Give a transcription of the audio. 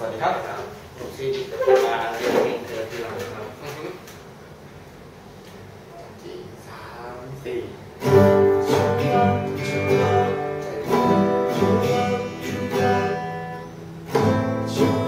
สวัสดีครับผมชื่อมาเรียนเองเธอที่หลังครับสี่สามสี่ใจ